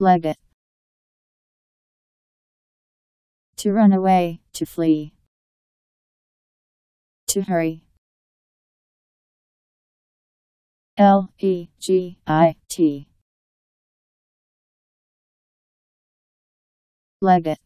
Legate. To run away, to flee. To hurry. L E G I T. Legate.